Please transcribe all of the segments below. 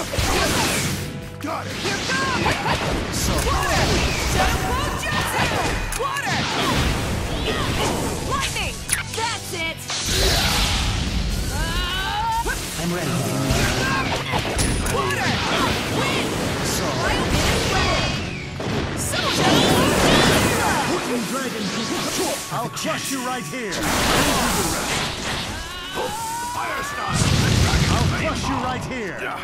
Got it. Here goes! Water! Water! Lightning! That's it! Ah! I'm ready. Water! Dragon. I'll crush you right here. Crush you right here. Charge!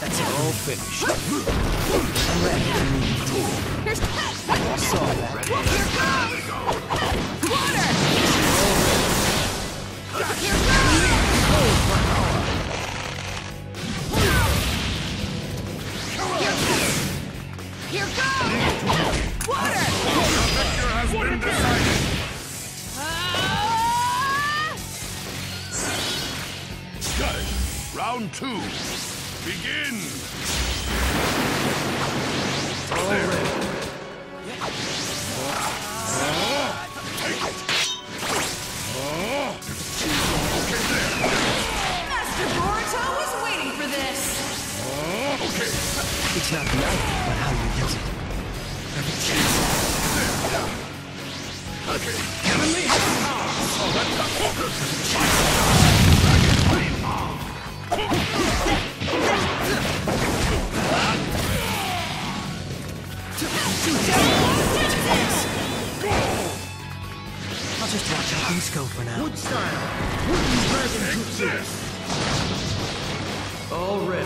that's all finished. Ready. Here's Saw that. Here goes! Water! Here goes! Water! Victor has been decided. Ah! Got it. Round two. Begin. Take it. Okay, there. Master Boruto was waiting for this! Okay. It's not the I'll just watch how things go for now. Wood style. Wooden ready.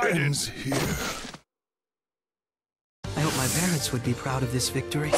decided. Ends here. I hope my parents would be proud of this victory.